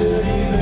city.